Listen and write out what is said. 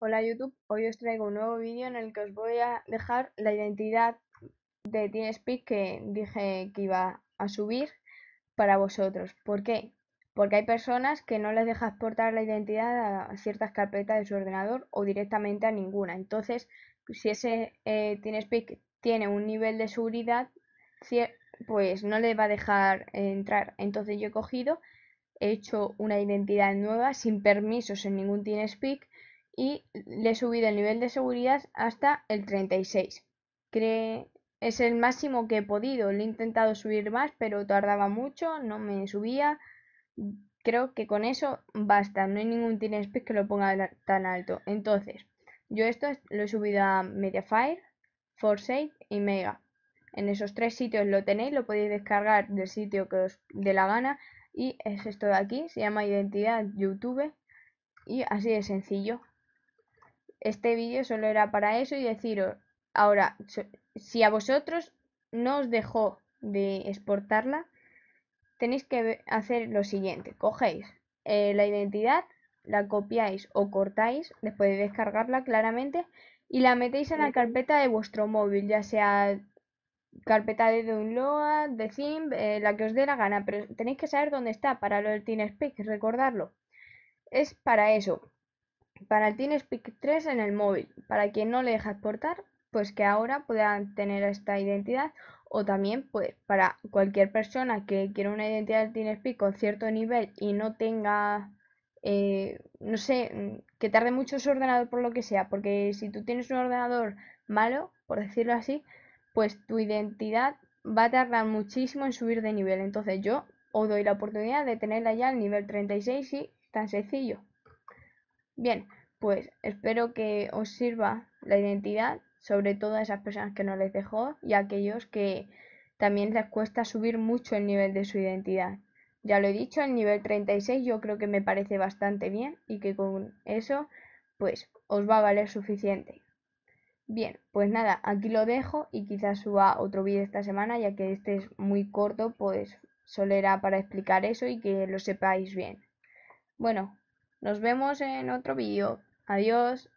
Hola YouTube, hoy os traigo un nuevo vídeo en el que os voy a dejar la identidad de TeamSpeak que dije que iba a subir para vosotros. ¿Por qué? Porque hay personas que no les deja exportar la identidad a ciertas carpetas de su ordenador o directamente a ninguna. Entonces, si ese eh, TeamSpeak tiene un nivel de seguridad, pues no le va a dejar entrar. Entonces yo he cogido, he hecho una identidad nueva sin permisos en ningún TeamSpeak y le he subido el nivel de seguridad hasta el 36. es el máximo que he podido. Le he intentado subir más, pero tardaba mucho, no me subía. Creo que con eso basta. No hay ningún TeamSpeak que lo ponga tan alto. Entonces, yo esto lo he subido a Mediafire, Foresight y Mega. En esos tres sitios lo tenéis, lo podéis descargar del sitio que os dé la gana. Y es esto de aquí, se llama Identidad YouTube. Y así de sencillo este vídeo solo era para eso y deciros, ahora, si a vosotros no os dejó de exportarla, tenéis que hacer lo siguiente, cogéis eh, la identidad, la copiáis o cortáis después de descargarla claramente y la metéis en la carpeta de vuestro móvil, ya sea carpeta de download, de theme, eh, la que os dé la gana, pero tenéis que saber dónde está para lo del TeamSpeak, recordarlo. Es para eso para el TeamSpeak 3 en el móvil. Para quien no le deja exportar, pues que ahora puedan tener esta identidad o también pues para cualquier persona que quiera una identidad del TeamSpeak con cierto nivel y no tenga eh, no sé, que tarde mucho su ordenador por lo que sea, porque si tú tienes un ordenador malo, por decirlo así, pues tu identidad va a tardar muchísimo en subir de nivel. Entonces yo os doy la oportunidad de tenerla ya al nivel 36 y tan sencillo. Bien, pues espero que os sirva la identidad, sobre todo a esas personas que no les dejó y a aquellos que también les cuesta subir mucho el nivel de su identidad. Ya lo he dicho, el nivel 36 yo creo que me parece bastante bien y que con eso pues os va a valer suficiente. Bien, pues nada, aquí lo dejo y quizás suba otro vídeo esta semana ya que este es muy corto, pues solo era para explicar eso y que lo sepáis bien. Bueno, nos vemos en otro vídeo. Adiós.